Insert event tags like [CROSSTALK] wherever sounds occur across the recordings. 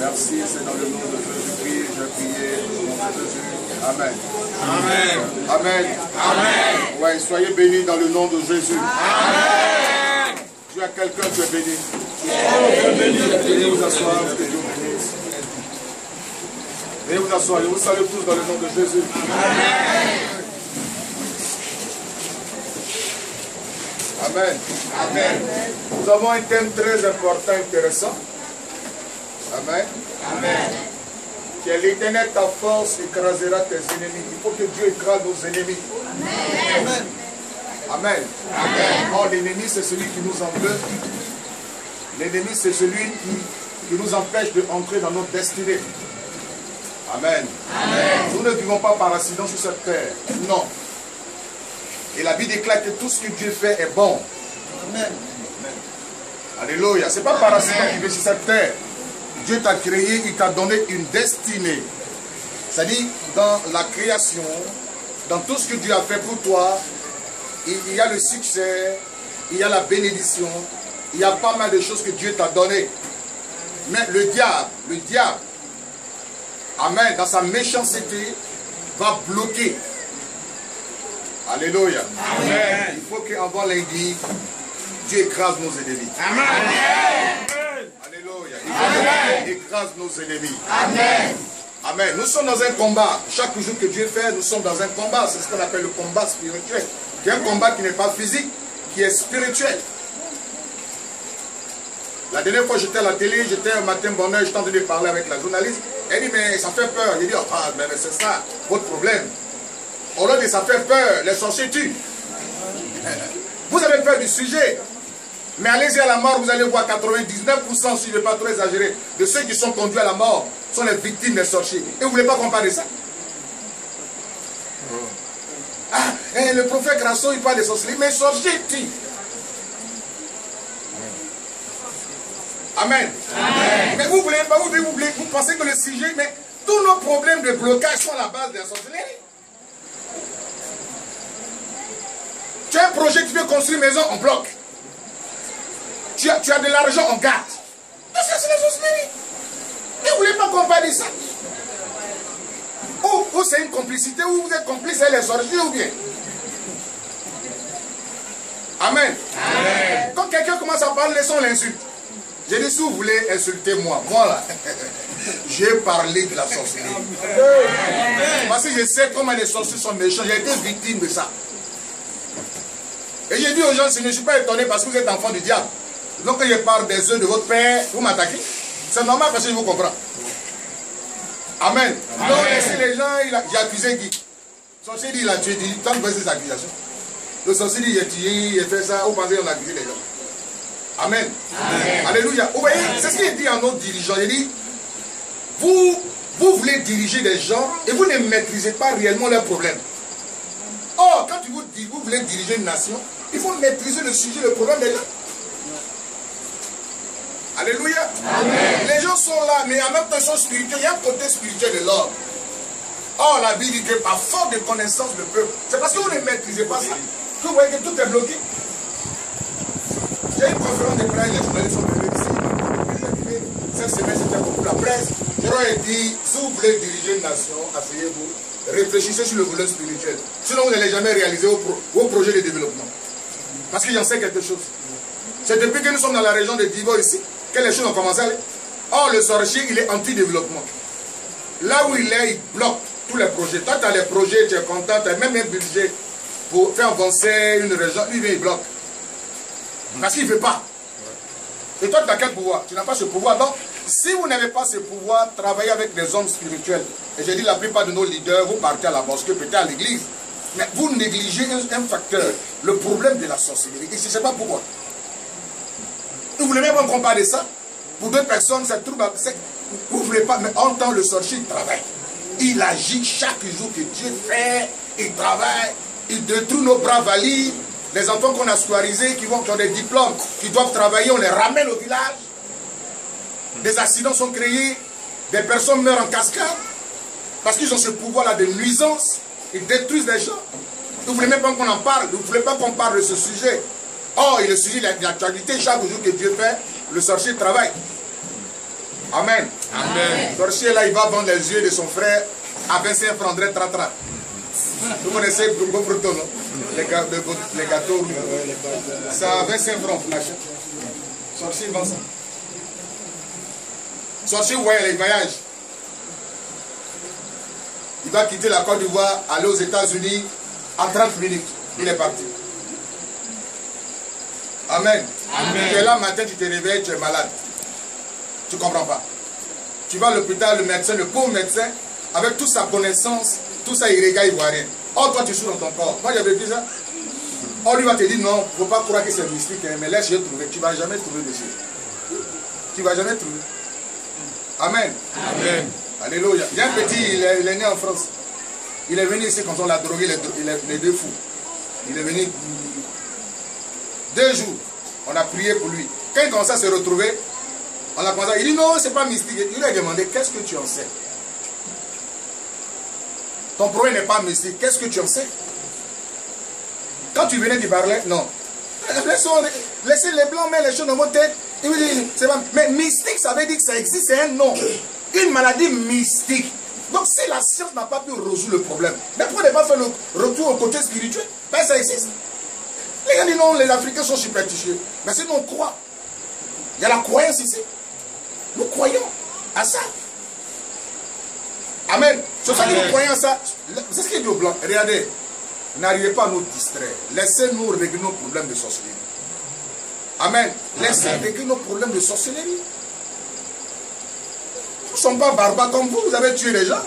Merci, c'est dans le nom de Jésus-Christ, je prié au nom de Jésus. Amen. Amen. Amen. Amen. Ouais, soyez bénis dans le nom de Jésus. Amen. Tu as quelqu'un, tu es béni? Veuillez vous asseoir, que Dieu vous bénisse. Veuillez vous asseoir, je vous salue tous dans le nom de Jésus. Amen. Amen. Nous avons un thème très important, intéressant. Amen. Amen. Que l'éternel, ta force, écrasera tes ennemis. Il faut que Dieu écrase nos ennemis. Amen. Amen. Amen. Or, l'ennemi, c'est celui qui nous en veut. L'ennemi, c'est celui qui, qui nous empêche d'entrer dans notre destinée. Amen. Amen. Nous ne vivons pas par accident sur cette terre. Non. Et la Bible déclare que tout ce que Dieu fait est bon. Amen. Alléluia. Ce n'est pas par accident tu es sur cette terre. Dieu t'a créé, il t'a donné une destinée. C'est-à-dire, dans la création, dans tout ce que Dieu a fait pour toi, il y a le succès, il y a la bénédiction, il y a pas mal de choses que Dieu t'a données. Mais le diable, le diable, Amen, dans sa méchanceté, va bloquer. Alléluia. Amen. Il faut qu'avant lundi, Dieu écrase nos ennemis. Amen. Écrase nos ennemis. Amen. Amen. Nous sommes dans un combat. Chaque jour que Dieu fait, nous sommes dans un combat. C'est ce qu'on appelle le combat spirituel. Qui est un combat qui n'est pas physique, qui est spirituel. La dernière fois j'étais à la télé, j'étais un matin bonheur, j'étais en train de parler avec la journaliste. Elle dit, mais ça fait peur. J'ai dit, oh, ah, mais c'est ça, votre problème. Au lieu de ça fait peur, les sorciers tuent. Vous avez peur du sujet. Mais allez-y à la mort, vous allez voir 99%, si je ne vais pas trop exagérer, de ceux qui sont conduits à la mort sont les victimes des sorciers. Et vous ne voulez pas comparer ça? Ah, eh, le prophète Grasso, il parle des sorciers, mais sorciers tuent. Amen. Mais vous voulez pas, vous, vous, voulez, vous pensez que le sujet, mais tous nos problèmes de blocage sont à la base de la sorcellerie. Tu as un projet, tu veux construire une maison, on bloque. Tu as, tu as de l'argent, on garde. Tout ça, c'est la sorcellerie. Ne voulez pas comparer ça Ou, ou c'est une complicité, ou vous êtes complice avec les sorciers, ou bien Amen. Amen. Quand quelqu'un commence à parler, laissons l'insulte. J'ai dit, si vous voulez insulter moi, moi là, [LAUGHS] j'ai parlé de la sorcellerie. Parce que je sais comment les sorciers sont méchants. J'ai été victime de ça. Et j'ai dit aux gens, je ne suis pas étonné parce que vous êtes enfant du diable. Donc quand je parle des œufs de votre père, vous m'attaquez. C'est normal parce que je vous comprends. Amen. Donc laissez les gens, il a- j'ai accusé Guy. Le sorcier dit, il a tué, dit, tant que ces accusations. Le sorcier dit, il a tué, il a fait ça, vous pensez qu'on a accusé les gens. Amen. Alléluia. Vous voyez, c'est ce qu'il dit à nos dirigeants. Il dit, vous, vous voulez diriger des gens et vous ne maîtrisez pas réellement leurs problèmes. Or, quand vous, vous voulez diriger une nation, il faut maîtriser le sujet, le problème des gens. Alléluia. Les gens sont là, mais en même temps, ils sont spirituels. Il y a un côté spirituel de l'homme. Or, la Bible dit que par force de connaissance, le peuple. C'est parce que vous ne maîtrisez pas ça que vous voyez que tout est bloqué. J'ai une conférence de presse, les journalistes sont venus ici. Cette semaine, c'était beaucoup la presse. Je leur ai dit, si vous voulez diriger une nation, asseyez-vous, réfléchissez sur le volet spirituel. Sinon, vous n'allez jamais réaliser vos, pro- vos projets de développement. Parce que j'en sais quelque chose. C'est depuis que nous sommes dans la région de Divo ici que les choses ont commencé à aller. Or, le sorcier, il est anti-développement. Là où il est, il bloque tous les projets. Toi, tu as les projets, tu es content, tu as même un budget pour faire avancer une région. Lui, il bloque. Parce qu'il ne veut pas. Et toi, tu as quel pouvoir? Tu n'as pas ce pouvoir. Donc, si vous n'avez pas ce pouvoir, travaillez avec des hommes spirituels. Et j'ai dit, la plupart de nos leaders, vous partez à la mosquée, peut-être à l'église. Mais vous négligez un, un facteur, le problème de la sorcellerie. Et je ne sais pas pourquoi. Vous voulez même pas comparer ça Pour d'autres personnes, c'est c'est- Vous ne voulez pas, mais en temps, le sorcier il travaille. Il agit chaque jour que Dieu fait. Il travaille. Il détruit nos bras valides. Les enfants qu'on a scolarisés, qui, qui ont des diplômes, qui doivent travailler, on les ramène au village. Des accidents sont créés. Des personnes meurent en cascade. Parce qu'ils ont ce pouvoir-là de nuisance. Ils détruisent les gens. Vous ne voulez même pas qu'on en parle. Vous ne voulez pas qu'on parle de ce sujet. Or, il est le sujet de l'actualité. Chaque jour que Dieu fait, le sorcier travaille. Amen. Amen. Sorcier là, il va vendre les yeux de son frère à 25 francs, André Tratra. Vous connaissez Gros Breton, non? Les, ga- le- les gâteaux, c'est à 25 francs, on achète. Sorcier vend ça. Sorcier voyage, il voyage. Il va quitter la Côte d'Ivoire, aller aux États-Unis en 30 minutes. Il est parti. Amen. Amen. Tu es là matin, tu te réveilles, tu es malade. Tu ne comprends pas. Tu vas à l'hôpital, le médecin, le pauvre médecin, avec toute sa connaissance, tout ça, il regarde, il voit rien. Or, toi, tu souffres dans ton corps. Moi, j'avais dit ça. Or, lui va te dire non, il ne faut pas croire que c'est mystique, hein, mais laisse, je trouver. Tu ne vas jamais trouver, monsieur. Tu ne vas jamais trouver. Amen. Amen. Alléluia. Il y a un petit, il est, il est né en France. Il est venu ici quand on l'a drogué, les deux fous. Il est venu deux jours. On a prié pour lui. Quand il commence à se retrouver, on l'a commencé. Il dit non, c'est pas mystique. Il lui a demandé qu'est-ce que tu en sais? Ton problème n'est pas mystique. Qu'est-ce que tu en sais? Quand tu venais, tu parlais Non. [LAUGHS] Laissez les blancs mettre les choses dans votre tête. Il me dit, Mais mystique, ça veut dire que ça existe, c'est un nom. Une maladie mystique. Donc si la science n'a pas pu résoudre le problème, mais pourquoi ne pas faire le retour au côté spirituel? Ben ça existe. Les gens disent non, les Africains sont superstitieux. Mais sinon on croit. Il y a la croyance ici. Nous croyons à ça. Amen. C'est ça que nous croyons à ça. C'est ce qu'il dit aux Blancs. Regardez, n'arrivez pas à nous distraire. Laissez-nous régler nos problèmes de sorcellerie. Amen. Laissez Amen. régler nos problèmes de sorcellerie. Nous ne sommes pas barbares comme vous. Vous avez tué les gens.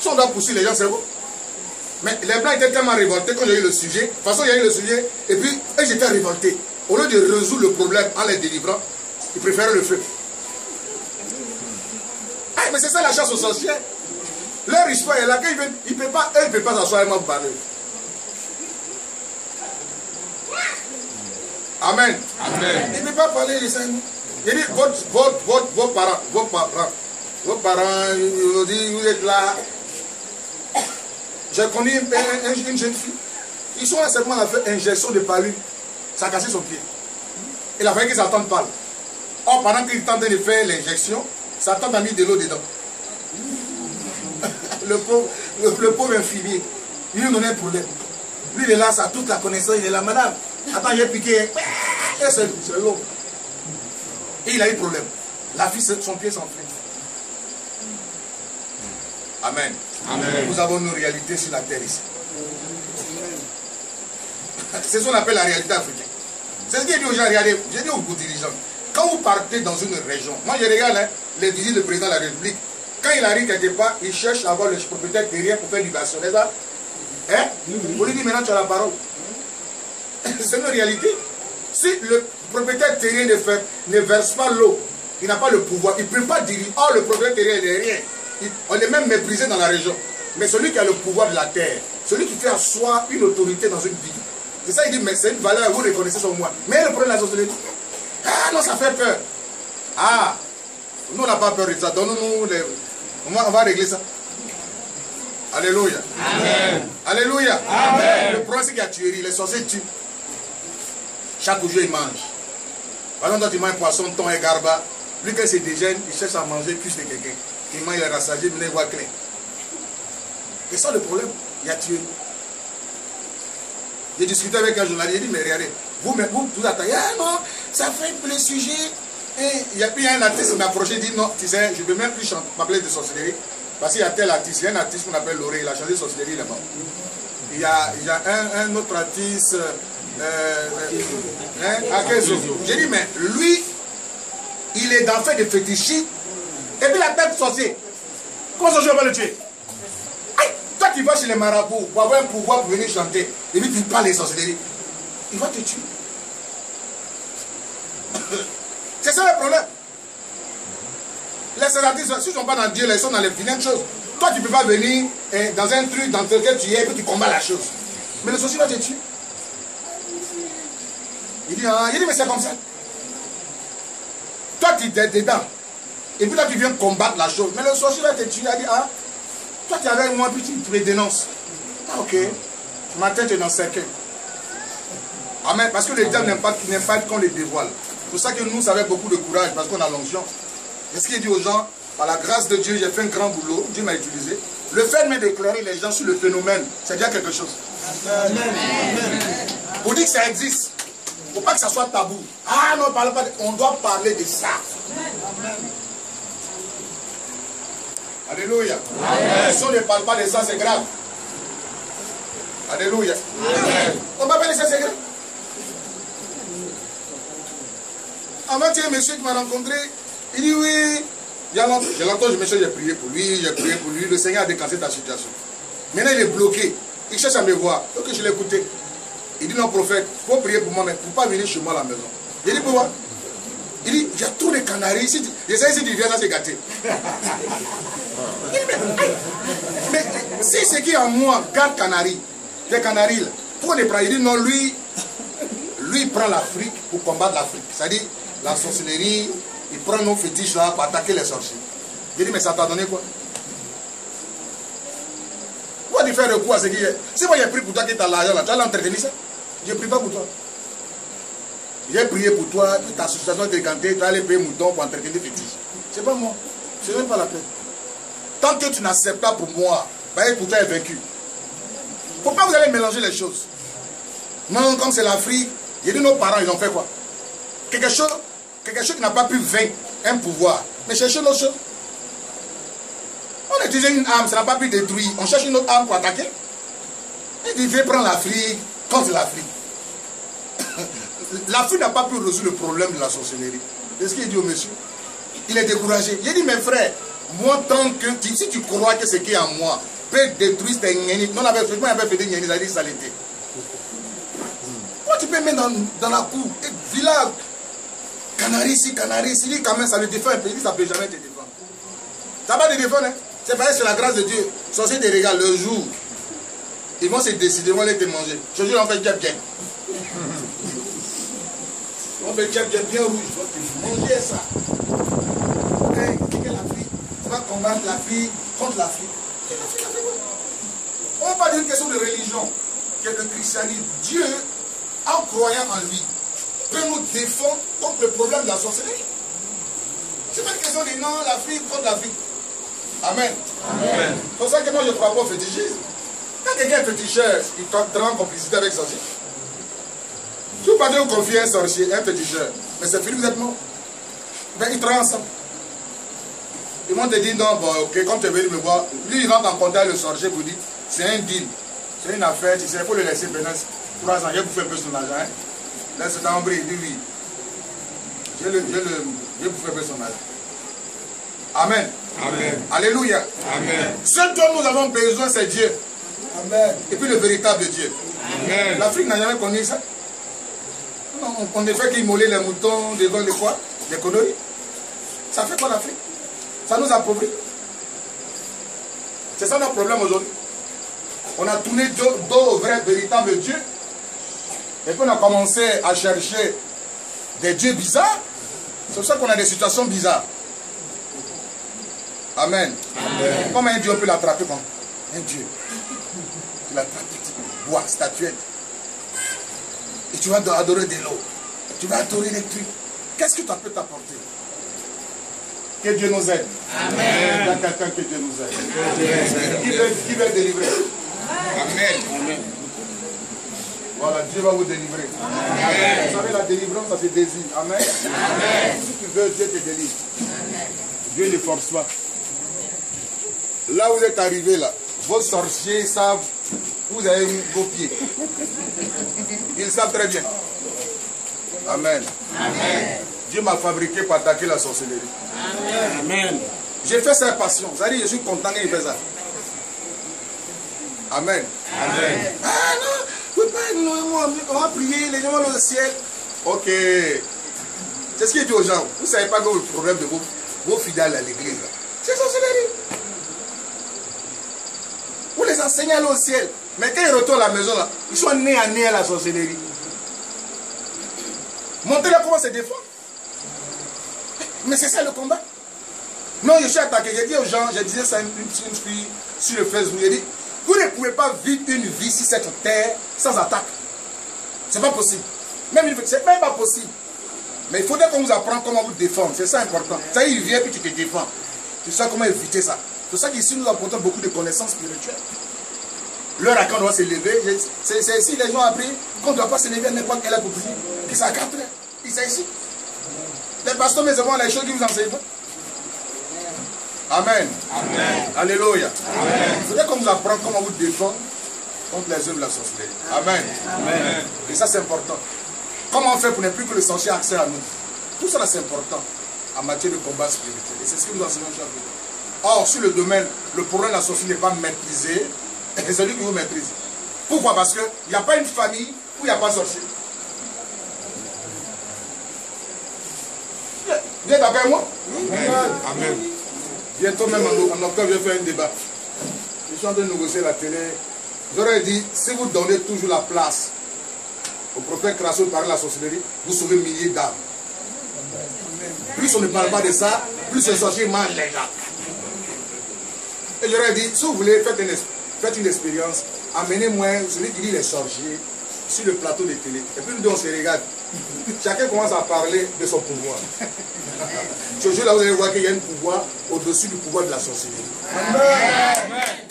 Si on doit pousser les gens, c'est vous. Mais les Blancs étaient tellement révoltés quand il y a eu le sujet. De toute façon, il y a eu le sujet. Et puis, eux, ils étaient révoltés. Au lieu de résoudre le problème en les délivrant, ils préféraient le feu. Ah, mais c'est ça la chasse aux sorciers. Leur histoire est là. Quand ils ils ne peuvent pas, eux, ils ne peuvent pas s'asseoir et m'en parler. Amen. Amen. Il ne peut pas parler de ça. Il dit, votre, votre, votre, vos parents, vos parents, vos parents, ils vous êtes là. J'ai connu une, un- un- une jeune fille. Ils sont là seulement à faire injection de palu. Ça a cassé son pied. Il a fallu que Satan parle. Or, pendant qu'il est en train de faire l'injection, Satan a mis de l'eau dedans. [LAUGHS] le, pauvre, le, pauvre infirmier, il lui donné un problème. Lui, il est là, ça a toute la connaissance, il est là, madame. Attends, j'ai piqué. Et c'est l'eau. Et il a eu problème. La fille, son pied s'enflamme. Amen. Nous avons nos réalités sur la terre ici. C'est ce qu'on appelle la réalité africaine. C'est ce qu'il dit aux gens, regardez, j'ai dit aux dirigeants, quand vous partez dans une région, moi je regarde hein, les visites du président de la République, quand il arrive quelque part, il cherche à avoir le propriétaire terrien pour faire libération, n'est-ce pas lui dites maintenant tu as la parole. [COUGHS] C'est une réalité. Si le propriétaire terrien ne, fait, ne verse pas l'eau, il n'a pas le pouvoir, il ne peut pas diriger. Or, le propriétaire terrien n'est rien. On est même méprisé dans la région. Mais celui qui a le pouvoir de la terre, celui qui fait asseoir une autorité dans une ville, c'est ça, il dit, mais c'est une valeur, vous reconnaissez sur moi. Mais le problème de la sorcellerie, ah non, ça fait peur. Ah, nous, on n'a pas peur de ça. Donne-nous les. On va, on va régler ça. Alléluia. Amen. Alléluia. Amen. Le c'est qu'il y a tuerie. Les sorciers tuent. Chaque jour, ils mangent. Par exemple, quand tu manges poisson, thon et garba, lui, quand se déjeune, il cherche à manger plus de quelqu'un. Mange, il est rassasié, maintenant il voit clair. C'est ça le problème. Il a tuerie. J'ai discuté avec un journaliste, il dit, mais regardez, vous, mais vous, vous attendez, ah non, ça fait le sujet. Et il y a, puis un artiste qui m'a approché, il dit, non, tu sais, je ne peux même plus m'appeler de sorcellerie, parce qu'il y a tel artiste, il y a un artiste qu'on appelle Loré, il a chanté sorcellerie là-bas. Il y a, il y a un, autre artiste, euh, euh, hein, Akezo. J'ai dit, mais lui, il est dans fait de fétichisme, et puis la tête sorcier. Comment sorcier va le tuer? Toi qui vas chez les marabouts pour avoir un pouvoir pour venir chanter, et puis tu parles des sorcelleries, il va te tuer. [COUGHS] C'est ça le problème. Les sénatrices, s'ils ne sont pas dans Dieu, ils sont dans les vilaines choses. Toi, tu ne peux pas venir hein, dans un truc dans lequel tu es et puis tu combats la chose. Mais le sorcier va te tuer. Il dit, ah, il dit mais c'est comme ça. Toi, tu es dedans. Et puis là, tu viens combattre la chose. Mais le sorcier va te tuer. Il a dit, ah, toi, tu es avec moi, puis tu, tu me dénonces. Ah, ok. Ma tête est dans cercueil. Amen. Parce que le diable n'aime pas, qu'on les dévoile. C'est pour ça que nous, ça avait beaucoup de courage, parce qu'on a l'onction. Est-ce qu'il dit aux gens, par la grâce de Dieu, j'ai fait un grand boulot, Dieu m'a utilisé. Le fait de d'éclairer les gens sur le phénomène, c'est déjà quelque chose. Pour dire que ça existe, il ne faut pas que ça soit tabou. Ah non, parle pas de... on doit parler de ça. Alléluia. Si on ne parle pas de ça, c'est grave. Alléluia. On va pas laisser c'est grave. Avant, il y a un monsieur qui m'a rencontré. Il dit oui. Il y a longtemps, je me suis j'ai prié pour lui, j'ai prié pour lui. Le Seigneur a décancé ta situation. Maintenant, il est bloqué. Il cherche à me voir. Donc, je l'ai écouté. Il dit non, prophète, il faut prier pour moi, mais il ne faut pas venir chez moi à la maison. Il dit pourquoi? Il dit il y a trop de canaris ici. J'essaie si tu viens là, c'est gâté. Mais, mais si ce qui est en moi garde canaris, les canaris là, pourquoi les prend Il dit non, lui, lui, prend l'Afrique pour combattre l'Afrique. C'est-à-dire la sorcellerie, il prend nos fétiches là pour attaquer les sorciers. Il dit, mais ça t'a donné quoi? Pourquoi tu fais recours à ce qui est? Si moi j'ai pris pour toi qui t'a l'argent là, tu vas l'entretenir ça? Je ne prie pas pour toi. J'ai prié pour toi, toute ta situation est décantée, tu vas aller payer mouton pour entretenir les fétiches. C'est pas moi. C'est même pas la peine. Tant que tu n'acceptes pas pour moi, bah, pour toi est. Faut pas vous allez mélanger les choses? Non, comme c'est l'Afrique, j'ai dit nos parents, ils ont fait quoi? Quelque chose, quelque chose qui n'a pas pu vaincre un pouvoir. Mais cherchez autre chose. On a utilisé une arme, ça n'a pas pu détruire. On cherche une autre arme pour attaquer. Il dit, prendre l'Afrique contre l'Afrique. [LAUGHS] L'Afrique n'a pas pu résoudre le problème de la sorcellerie. C'est ce qu'il dit au monsieur. Il est découragé. Il dit, mes frères, moi, tant que si tu crois que ce qui est en moi peut détruire tes gnénis, non, on avait fait, avait fait des dit saleté. Moi, tu peux mettre dans, la cour, et village, canari ici, canari ici, dit quand même, ça le défend un peu, ça ne peut jamais te défendre. Ça va te défendre, hein? C'est pareil, c'est la grâce de Dieu. Sorcier des regards, le jour, ils vont se décider, ils vont aller te manger. Je dis, on fait bien bien. On fait bien bien, bien rouge, il faut te manger ça. On va combattre l'Afrique contre l'Afrique. On ne va pas dire une question de religion, qui est le christianisme. Dieu, en croyant en lui, peut nous défendre contre le problème de la sorcellerie. C'est pas une question de non, l'Afrique contre l'Afrique. Amen. Amen. C'est pour ça que moi je ne crois pas au fétichisme. Quand quelqu'un est féticheur, il te en complicité avec sorcier. Si vous partez vous confier un sorcier, un féticheur, mais c'est fini, vous êtes mort. Ben, ils travaillent ensemble. Ils vont te dire, non, bon, ok, comme tu es venu me voir, lui, il rentre en contact le sorcier pour dire, c'est un deal, c'est une affaire, tu sais, il faut le laisser pendant trois ans, j'ai bouffé un peu son argent, hein. Laisse d'embrer, il dit oui. Je le, je le, j'ai bouffé un peu son argent. Amen. Amen. Alléluia. Amen. Ce dont nous avons besoin, c'est Dieu. Amen. Et puis le véritable Dieu. Amen. L'Afrique n'a jamais connu ça. Non, on ne fait qu'immoler les moutons devant les quoi Les conneries. Ça fait quoi l'Afrique? Ça nous appauvrit. C'est ça notre problème aujourd'hui. On a tourné dos au vrai, véritable Dieu. Et puis on a commencé à chercher des dieux bizarres. C'est pour ça qu'on a des situations bizarres. Amen. Amen. Comment un Dieu peut l'attraper comme un Dieu Tu l'attrapes, bois, statuette. Et tu vas adorer de l'eau. Tu vas adorer les trucs. Qu'est-ce que tu peux t'apporter? Que Dieu nous aide. Amen. Il y a quelqu'un que Dieu nous aide. Qui veut, qui veut délivrer? Amen. Amen. Voilà, Dieu va vous délivrer. Amen. Vous savez, la délivrance, ça se désire. Amen. Amen. Si tu veux, Dieu te délivre. Amen. Dieu ne force pas. Là où vous êtes arrivé, là, vos sorciers savent où vous avez mis vos pieds. Ils savent très bien. Amen. Amen. Dieu m'a fabriqué pour attaquer la sorcellerie. Amen. J'ai fait ça passion. Dit, je suis content qu'il fait ça. Amen. Amen. Ah non, on va prier, les gens vont au ciel. Ok. C'est ce qu'il dit aux gens. Vous ne savez pas que le problème de vos, vos fidèles à l'église, c'est sorcellerie. Vous les enseignez à aller au ciel. Mais quand ils retournent à la maison, là, ils sont nés à nez à la sorcellerie. Montrez-leur comment se défendre. Mais c'est ça le combat. Non, je suis attaqué. J'ai dit aux gens, je disais ça une, une fille sur le Facebook. J'ai dit, vous ne pouvez pas vivre une vie sur cette terre sans attaque. C'est pas possible. Même c'est même pas possible. Mais il faudrait qu'on vous apprenne comment vous défendre. C'est ça important. Ça, il vient puis tu te défends. Tu sais comment éviter ça. C'est pour ça qu'ici, nous apportons beaucoup de connaissances spirituelles. L'heure à quand on doit se lever, c'est ici les gens ont appris qu'on ne doit pas se lever à n'importe quelle heure pour prier. 4 heures. C'est ici. Les pasteurs, mais avant les choses qui vous enseignent. Amen. Amen. Alléluia. Amen. Il faudrait qu'on vous apprenne comment vous défendre contre les œuvres de la sorcellerie. Amen. Amen. Et ça, c'est important. Comment on fait pour ne plus que le sorcier accès à nous? Tout ça, c'est important en matière de combat spirituel. Et c'est ce que nous enseignons chaque jour. Or, sur le domaine, le problème de la sorcellerie n'est pas maîtrisé, et c'est lui qui vous maîtrise. Pourquoi? Parce qu'il n'y a pas une famille où il n'y a pas de sorcier. Viens d'après moi. Amen. Bientôt même en, octobre, je vais faire un débat. Je suis en train de négocier la télé. J'aurais dit, si vous donnez toujours la place au prophète Crasso par la sorcellerie, vous sauvez milliers d'âmes. Plus on ne parle pas de ça, plus les sorciers mangent les gens. Et j'aurais dit, si vous voulez, faites une, expérience, amenez-moi celui qui dit les sorciers sur le plateau de télé. Et puis nous on se regarde. [LAUGHS] Chacun commence à parler de son pouvoir. [LAUGHS] Ce jour-là, vous allez voir qu'il y a un pouvoir au-dessus du pouvoir de la sorcellerie. Amen.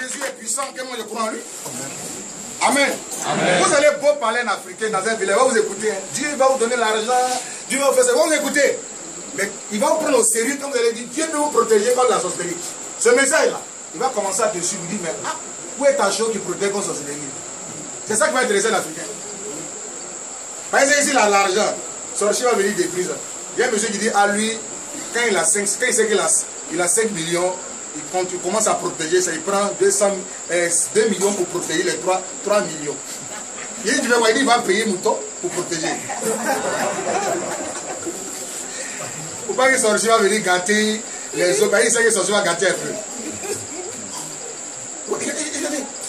Jésus est puissant, que moi je crois en lui. Amen. Vous allez beau parler en africain dans un village, il va vous écouter. Dieu va vous donner l'argent, Dieu va vous faire ça, il va vous écouter. Mais il va vous prendre au sérieux quand vous allez dire Dieu peut vous protéger contre la sorcellerie. Ce message-là, il va commencer à te suivre, dit Mais ah, où est ta chose qui protège contre la sorcellerie C'est ça qui va intéresser l'Africain. Par exemple, ici, l'argent. Sorcier va venir ça. Il y a un monsieur qui dit à lui, quand il a 5, quand il sait qu'il a, il a 5 millions, il, commence à protéger ça, il prend 200, euh, 2 millions pour protéger les 3, 3 millions. Il dit, tu vas il va payer mouton pour protéger. Faut pas que sorcier va venir gâter les autres, il sait que va gâter un peu.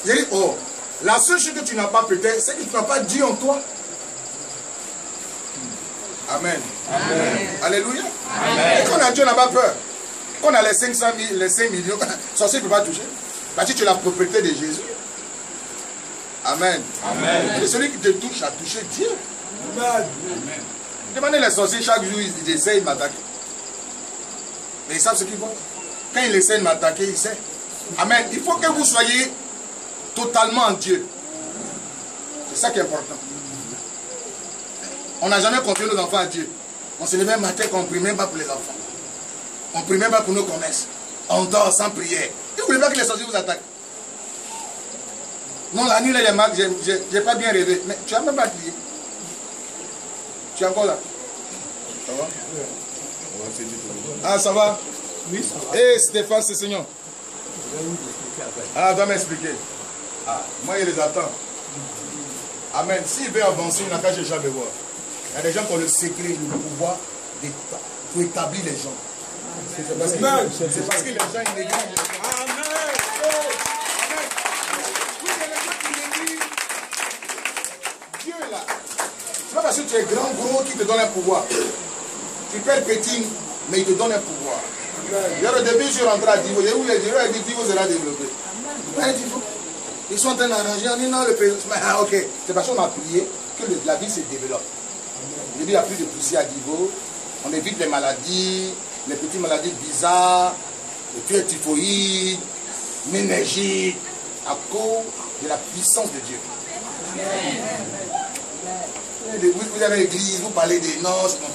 Il dit, oh, la seule chose que tu n'as pas peut-être, c'est que tu n'as pas Dieu en toi. Amen. Amen. Alléluia. Amen. Et quand on a Dieu, on n'a pas peur. Quand on a les 500 000, les 5 millions, [LAUGHS] sorcier ne peut pas toucher. Parce que tu es la propriété de Jésus. Amen. Amen. Et celui qui te touche a touché Dieu. Amen. Demandez les sorciers chaque jour, ils essayent de m'attaquer. Mais ils savent ce qu'ils font. Quand ils essaient de m'attaquer, ils savent. Amen. Il faut que vous soyez totalement en Dieu. C'est ça qui est important. On n'a jamais confié nos enfants à Dieu. On se levait matin qu'on ne prie même pas pour les enfants. On ne prie même pas pour nos commerces. On dort sans prière. Et vous voulez pas que les sorciers vous attaquent Non, la nuit, les marques, j'ai pas bien rêvé. Mais tu n'as même pas prié. Tu es encore là Ça va? Ah, ça va? Oui, ça va. Hé, Stéphane, c'est Seigneur. Ah, dois m'expliquer. Ah, moi, il les attend. Amen. S'il veut avancer, il n'a qu'à chercher à me voir. Il y a des gens qui ont le secret, le pouvoir pour établir les gens. C'est parce, que, Amen. c'est parce que les gens ils négligent. Amen. Amen. Des gens qui négligent. Dieu est là. C'est pas parce que tu es grand, gros, qu'il te donne un pouvoir. Tu être petit, mais il te donne un pouvoir. Hier, au début, je suis rentré à Divo. J'ai vu les Divo, il dit Divo sera développé. Divo. Ils sont en train d'arranger. On dit non, le pays. Ah, ok. C'est parce qu'on a prié que le- la vie se développe. Au début, il n'y a plus de poussière à Divo. On évite les maladies, les petites maladies bizarres, les pieds typhoïdes, méningites, à cause de la puissance de Dieu. Vous, vous avez l'église, vous parlez des noces, mon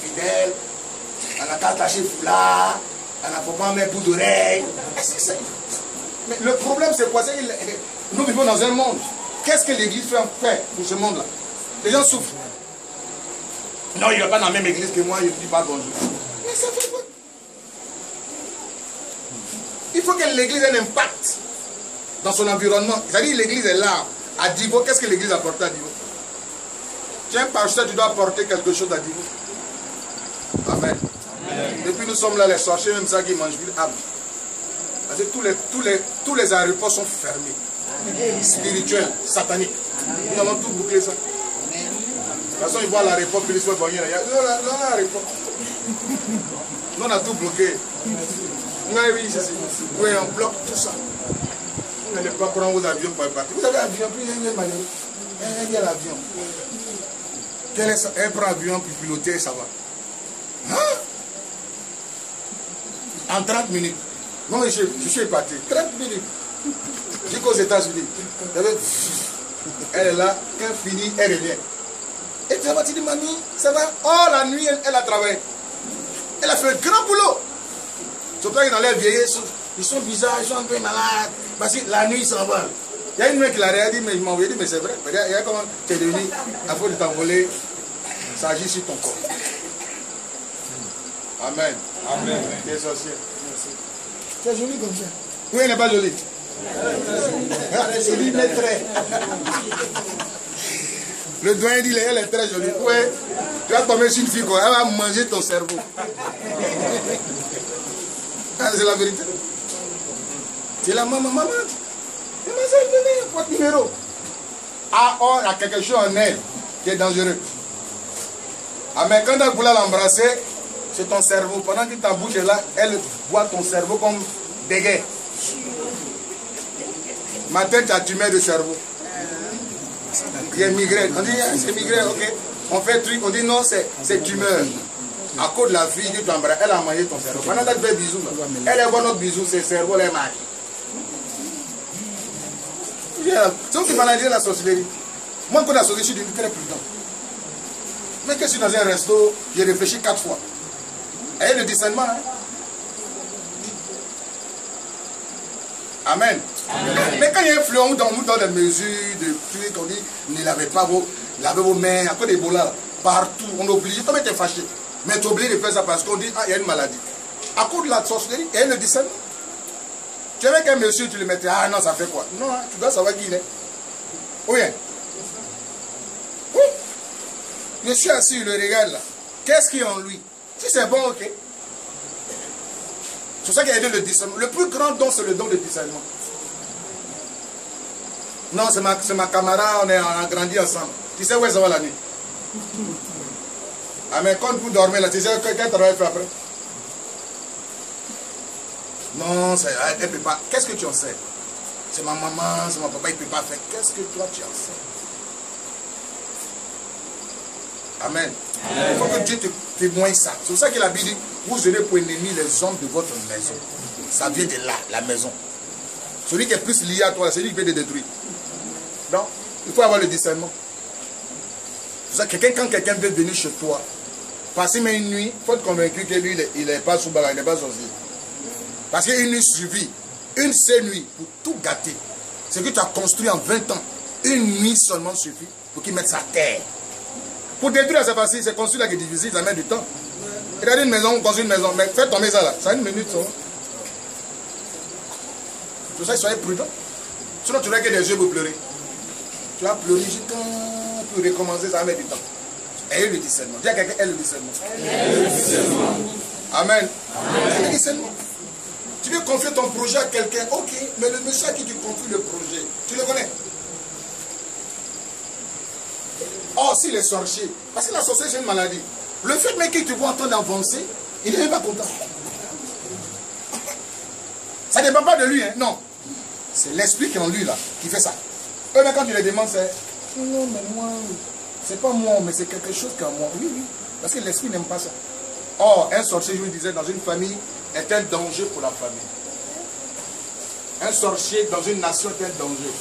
fidèle. On a qu'à attacher foulard, on n'a pas mettre bout d'oreille. Mais le problème, c'est quoi? C'est nous vivons dans un monde. Qu'est-ce que l'église fait, pour ce monde-là? Les gens souffrent. Non, il n'est pas dans la même église que moi, il ne dit pas bonjour. Mais ça fait quoi? Il faut que l'église ait un impact dans son environnement. C'est-à-dire l'église est là. À Divo, qu'est-ce que l'église apporte à Divo? Tu es un pasteur, tu dois apporter quelque chose à Divo. Amen. Depuis nous sommes là, les sorciers, même ça qui mangent plus âme. Parce que tous les, tous les, tous les aéroports sont fermés. Spirituels, sataniques. Nous allons tout boucler ça. De toute façon, ils voient l'aéroport, puis ils se non, l'aéroport. Nous, on a tout bloqué. Nous, oui, c'est- oui, on bloque tout ça. n'allez pas prendre vos avions pour partir. Vous avez l'avion, puis il est y a l'avion. Elle prend l'avion pour piloter, ça va. Hein? En 30 minutes. Non, je, je suis parti. 30 minutes. Jusqu'aux États-Unis. Elle est là, quand finit, elle revient. Et tu vas dire, mamie, ça va? Oh, la nuit, elle, elle, a travaillé. Elle a fait un grand boulot. Surtout que dans les vieilles, ils sont bizarres, ils sont un peu malades. Parce que la nuit, ils s'envolent. Il y a une mec qui l'a regardé, mais je m'en dit, mais c'est vrai. Y a comment tu es devenu, à force de t'envoler, ça agit sur ton corps. Amen. Amen. Tu es sorcier. Tu es joli comme ça. Oui, elle n'est pas jolie. C'est lui, mais très. Le doigt dit, elle est très jolie. Ouais. Tu vas tomber sur une fille, quoi. elle va manger ton cerveau. Ah, c'est la vérité. C'est la maman, maman. Maman, c'est venez, votre numéro. Ah, oh, il y a quelque chose en elle qui est dangereux. Ah, mais quand elle voulait l'embrasser, c'est ton cerveau. Pendant que ta bouche est là, elle voit ton cerveau comme des Ma tête a tumé de cerveau. Il y a migraine. On dit, ah, c'est migraine, ok. On fait truc, on dit non, c'est tumeur. À cause de la fille qui t'embrasse, elle a mangé ton cerveau. Pendant qu'elle fait bisous, elle est bonne notre bisou, c'est cerveau, elle est mal. C'est qui m'a dit la sorcellerie. Moi, quand la sorcellerie, je suis très prudent. Mais que je suis dans un resto, j'ai réfléchi quatre fois. Et le discernement. Hein? Amen. Mais quand il y a un fleuron, on nous donne des mesures, de trucs, on dit, ne lavez pas vos, lavez vos mains, à cause des là, partout, on est obligé, toi tu es fâché. Mais tu es obligé de faire ça parce qu'on dit, ah, il y a une maladie. À cause de la sorcellerie, il y a le discernement. Tu avec un monsieur, tu le mettais, ah non, ça fait quoi? Non, hein, tu dois savoir qui il est. Oui. Oui. Je suis assis, le regarde là. Qu'est-ce qu'il y a en lui? Si c'est bon, ok. C'est ça qu'il a le discernement. Le plus grand don, c'est le don de discernement. Non, c'est ma, ma camarade, on, est, a grandi ensemble. Tu sais où est-ce va la nuit? Ah, mais quand vous dormez là, tu sais quel travail fait après? Non, elle ne peut pas. Qu'est-ce que tu en sais? C'est ma maman, c'est mon papa, il ne peut pas faire. Qu'est-ce que toi tu en sais? Amen. Il faut que Dieu te témoigne ça. C'est pour ça qu'il a dit, vous serez pour ennemi les hommes de votre maison. Ça vient de là, la maison. Celui qui est plus lié à toi, c'est lui qui peut te détruire. Donc, il faut avoir le discernement. C'est ça quelqu'un, quand quelqu'un veut venir chez toi, passer même une nuit, il faut être convaincu que lui, il n'est pas sous bagarre, il n'est pas sorcier. Parce qu'une nuit suffit, une seule nuit, pour tout gâter. Ce que tu as construit en 20 ans, une nuit seulement suffit pour qu'il mette sa terre. Pour détruire, c'est facile, c'est construire là qui est difficile, ça met du temps. Il a dit une maison, on construit une maison, mais faites tomber ça là, ça a une minute. Ça. C'est pour ça, soyez prudent. Sinon, tu n'as que des yeux pour pleurer. Tu vas pleurer jusqu'à pour recommencer, ça mettre du temps. Ayez le discernement. Dis à quelqu'un, aie le discernement. discernement. Amen. Amen. le discernement. Tu veux confier ton projet à quelqu'un, ok, mais le monsieur à qui tu confies le projet, tu le connais Oh, s'il est sorcier, parce que la sorcellerie c'est une maladie. Le fait même qu'il te voit en train d'avancer, il n'est même pas content. Ça ne dépend pas de lui, hein? non. C'est l'esprit qui est en lui là, qui fait ça. Eux, mais quand tu les demandes, c'est non, mais moi, c'est pas moi, mais c'est quelque chose qu'en moi. Oui, oui. Parce que l'esprit n'aime pas ça. Or, un sorcier, je vous disais, dans une famille, est un danger pour la famille. Un sorcier dans une nation est un danger.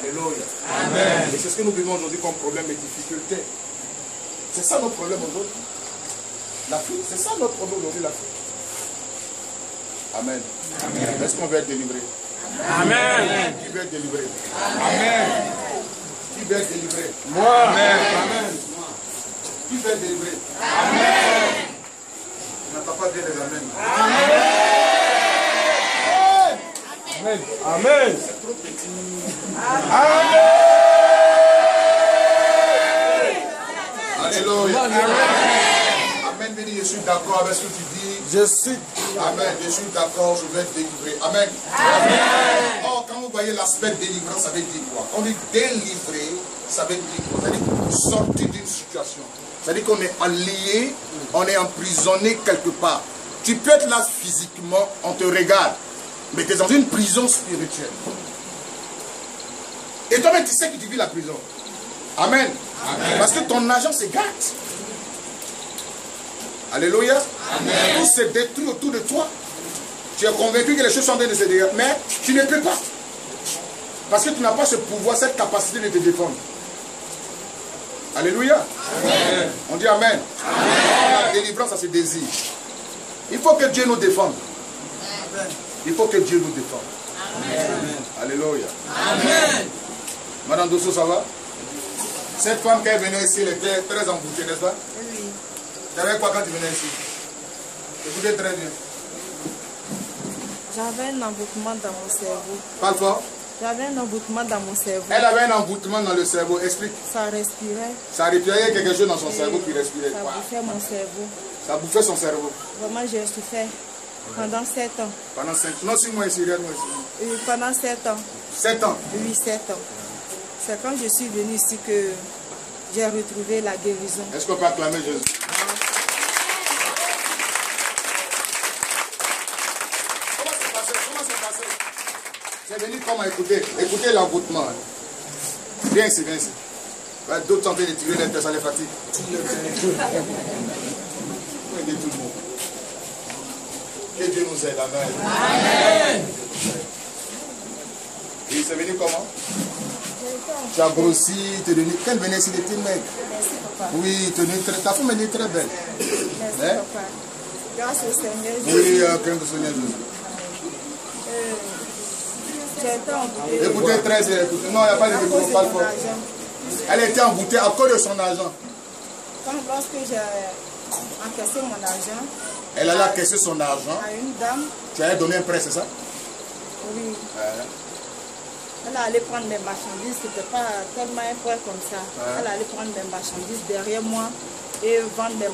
Alléluia. Amen. Et c'est ce que nous vivons aujourd'hui comme problème et difficulté. C'est ça notre problème aujourd'hui. La fuite, c'est ça notre problème aujourd'hui, la fuite. Amen. Amen. Est-ce qu'on veut être délivré? Amen. Qui veut être délivré? Amen. Qui veut être délivré? Moi. Amen. Amen. Qui veut être délivré? Amen. Tu n'entends pas bien les Amen. Amen. Amen. C'est trop petit. Amen. Alléluia. Amen. Béni, je suis d'accord avec ce que tu dis. Je suis. Amen. Je suis d'accord, je vais être délivré. Amen. Amen. Or, quand vous voyez l'aspect délivrance, ça veut dire quoi Quand on dit délivrer, ça veut dire quoi? Ça veut dire sortir d'une situation. C'est-à-dire qu'on est allié, on est emprisonné quelque part. Tu peux être là physiquement, on te regarde. Mais tu es dans une prison spirituelle. Et toi-même, tu sais que tu vis la prison. Amen. Parce que ton agent se gâte. Alléluia. Tout se détruit autour de toi. Tu es convaincu que les choses sont en train de se détruire. Mais tu ne peux pas. Parce que tu n'as pas ce pouvoir, cette capacité de te défendre. Alléluia. On dit Amen. La délivrance, ça se désire. Il faut que Dieu nous défende. Il faut que Dieu nous défende. Alléluia. Amen. Madame Dosso, ça va? Cette femme qui est venue ici, elle était très emboutée, n'est-ce pas? Oui. Tu avais quoi quand tu venais ici? Écoutez très bien. J'avais un emboutement dans mon cerveau. Parle fort. J'avais un emboutement dans mon cerveau. Elle avait un emboutement dans le cerveau. Explique. Ça respirait. Ça respirait quelque chose dans son et cerveau qui respirait. Ça bouffait mon cerveau. Ça bouffait son cerveau. Vraiment, j'ai souffert pendant 7 ans. Pendant 5 Non, 6 mois ici, regarde moi ici. Oui, pendant 7 ans. 7 ans. Oui, 7 ans. C'est quand je suis venue ici que j'ai retrouvé la guérison. Est-ce qu'on peut acclamer Jésus? Comment c'est passé? Comment c'est passé? C'est venu comment? Écouter Écoutez l'envoûtement. Viens ici, viens ici. D'autres sont en train de tirer les têtes, ça les fatigue. [LAUGHS] Faut aider tout le monde. Que Dieu nous aide. Amen. Et c'est venu comment? Tu as grossi, tu es devenu. Quand elle venait ici, il était maigre. Merci, papa. Oui, tu es devenu très... ta femme est très belle. Merci, Hein? papa. Grâce au Seigneur, Oui, euh, crainte du Seigneur Jésus. euh, j'ai été emboutée. Écoutez très bien, écoutez. Non, il n'y a pas de À micro, cause de pas fort. Elle était emboutée à cause de son argent. Quand, lorsque j'ai encaissé mon argent Elle allait encaisser son argent. à une dame, Tu avais donné un prêt, c'est ça? Oui, Ouais. elle allait prendre mes marchandises, c'était pas tellement un point comme ça. Ouais. Elle allait prendre mes marchandises derrière moi et vendre mes,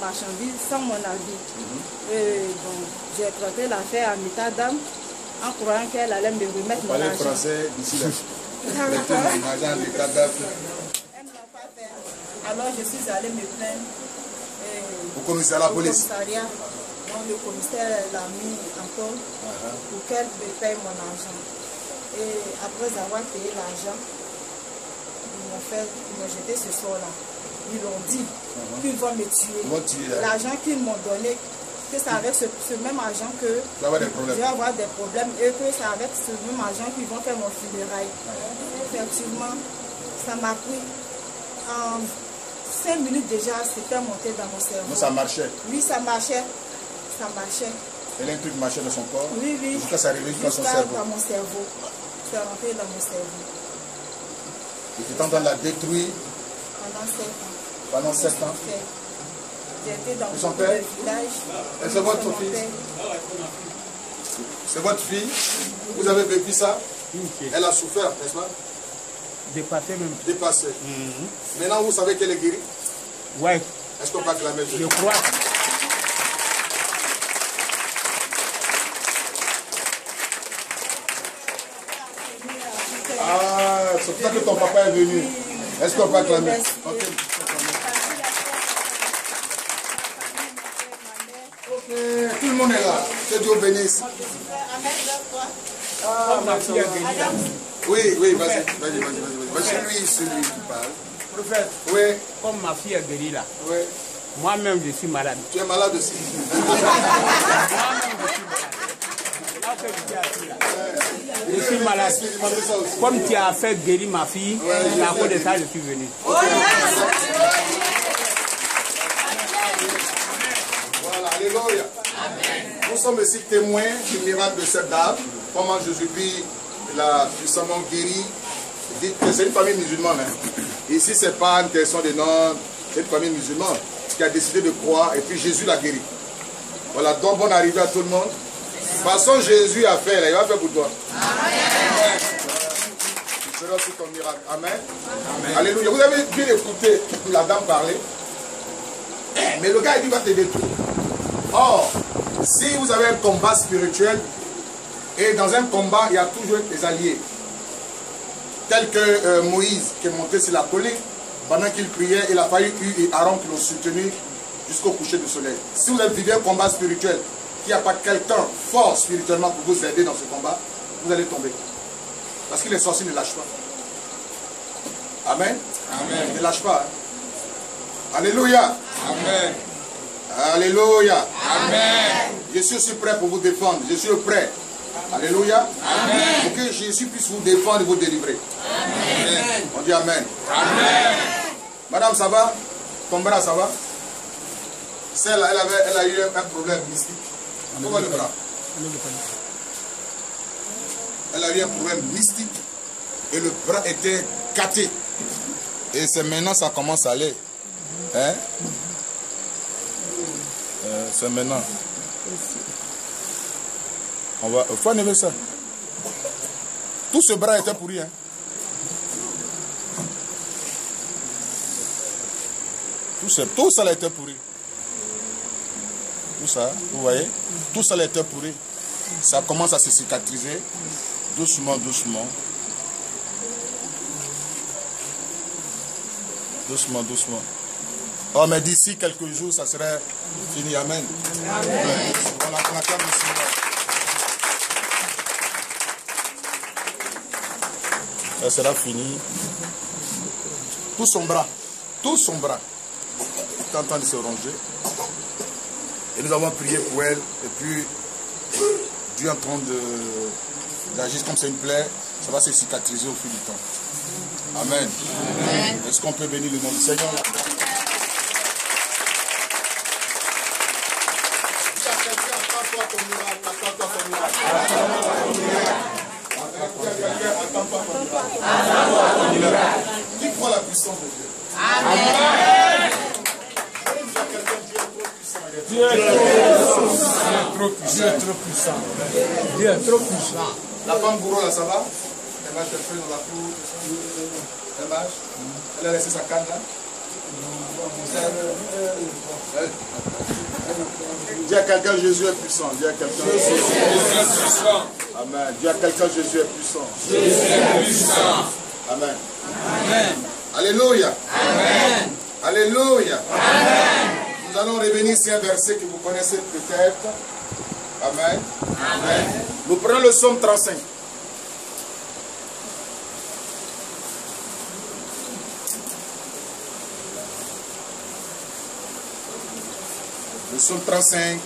marchandises sans mon avis. Mhm. Et bon, j'ai traité l'affaire à l'état dame en croyant qu'elle allait me remettre mon argent. français d'ici là. [LAUGHS] Ah. Elle ne l'a pas fait. Alors je suis allée me plaindre. Au commissariat, la au police. le commissaire l'a mis en cause pour qu'elle me paye mon argent. Et après avoir payé l'argent, ils m'ont fait, ils m'ont jeté ce sort-là. Ils l'ont dit qu'ils vont me tuer. Là. L'argent qu'ils m'ont donné, que c'est avec ce, ce même argent que avoir des je problèmes. vais avoir des problèmes et que c'est avec ce même argent qu'ils vont faire mon funérail. Effectivement, ça m'a pris en 5 minutes déjà, c'était monté dans mon cerveau. Non, ça marchait. Oui, ça marchait. Ça marchait. Elle a un truc marchait dans son corps. Oui, oui. Jusqu'à ça arrive jusqu'à son Jusqu'à cerveau. dans mon cerveau. C'est rentré dans mon cerveau Et tu es en train de la détruire pendant 7 ans. pendant 7 ans. Été dans Et son père villages. Et c'est votre père. C'est votre fille. Vous avez vécu ça. Elle a souffert, n'est-ce pas? Dépassé même. Dépassé. Maintenant, vous savez qu'elle est guérie. Ouais, Est-ce qu'on peut acclamer je crois. Ah, c'est pour ça que ton papa est venu. Est-ce qu'on peut acclamer Merci. Ok. Tout le monde est là. Que Dieu bénisse. Comme ma Oui, oui, vas-y, vas-y, vas-y, vas-y. vas-y. C'est lui, c'est lui qui parle. Prophète, Oui, comme ma fille a guéri là. oui. Moi-même, je suis malade. Tu es malade aussi. Que je suis là. Je suis malade. Comme tu as fait guérir ma fille, c'est à cause de ça je suis venu. Voilà, alléluia. Nous sommes ici témoins du miracle de cette dame. Comment Jésus-Christ l'a puissamment guéri. C'est une famille musulmane. hein. Ici, ce n'est pas une question de nom, c'est une famille musulmane qui a décidé de croire et puis Jésus l'a guéri. Voilà, donc bonne arrivée à tout le monde. Façon Jésus a fait, là, il va faire pour toi. Tu seras aussi ton miracle. Amen. Alléluia. Vous avez bien écouté la dame parler. Mais le gars, il dit, il va te détruire. Or, si vous avez un combat spirituel, et dans un combat, il y a toujours des alliés. Tel que euh, Moïse, qui est monté sur la colline, pendant qu'il priait, il a fallu eu et Aaron qui l'ont soutenu jusqu'au coucher du soleil. Si vous avez vécu un combat spirituel, qu'il n'y a pas quelqu'un fort spirituellement pour vous aider dans ce combat, vous allez tomber. Parce que les sorciers ne lâchent pas. Amen. Amen. Ne lâche pas. hein. Alléluia. Amen. Alléluia. Amen. Je suis aussi prêt pour vous défendre. Je suis prêt. Alléluia. Pour que Jésus puisse vous défendre et vous délivrer. On dit Amen. Amen. Madame, ça va? Ton bras, ça va? Celle, elle, avait, elle a eu un problème mystique. Comment le bras? Elle a eu un problème mystique et le bras était caté. Et c'est maintenant ça commence à aller. Hein? Euh, C'est maintenant. On va. Faut enlever ça. Tout ce bras était pourri. Hein? Tout, ce, tout ça était pourri. Tout ça, vous voyez? Tout ça était pourri. Ça commence à se cicatriser. Doucement, doucement. Doucement, doucement. Oh, mais d'ici quelques jours, ça serait fini. Amen. Amen. On acclame le Seigneur. Ça sera fini. Tout son bras. Tout son bras est en train de se ronger. Et nous avons prié pour elle. Et puis, Dieu est en train de- d'agir comme c'est une plaie. Ça va se cicatriser au fil du temps. Amen. Est-ce qu'on peut bénir le nom du Seigneur là Qui croit la puissance de Dieu Amen. Dieu est trop puissant. Dieu est trop puissant. Dieu est trop puissant. La femme gourou là, ça va? Elle marche un peu dans la cour. Elle marche. Elle a laissé sa canne là? Elle- Dis à quelqu'un Jésus est puissant. Dis à quelqu'un Jésus est puissant. Amen. Dis à quelqu'un Jésus est puissant. Jésus est puissant. Amen. Amen. Alléluia. Alléluia. Nous allons revenir sur un verset que vous connaissez peut-être. Amen. Amen. Nous prenons le psaume 35. Le psaume 35.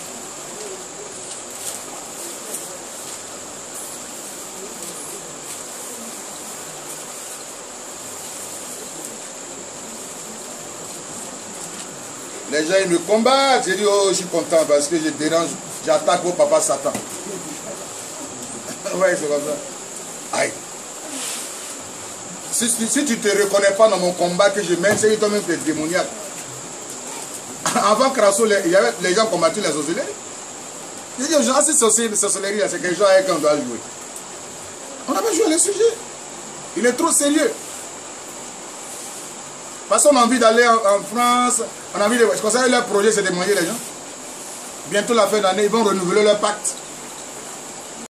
Les gens ils me combattent. J'ai dit, oh, je suis content parce que je dérange, j'attaque vos papa Satan. ouais, c'est comme ça. Aïe. Si, si- si tu ne te reconnais pas dans mon combat que je mène, c'est que toi-même tu es démoniaque. [LAUGHS] Avant Crasso, il y avait, les gens combattaient les sorcelleries. Dit aux gens, ah, cette sorcellerie, c'est quelque chose avec qui on doit jouer. On avait joué le sujet. Il est trop sérieux. Parce qu'on a envie d'aller en, en France, on a envie de... C'est comme ça, leur projet, c'est de manger les gens. Bientôt la fin d'année, ils vont renouveler leur pacte.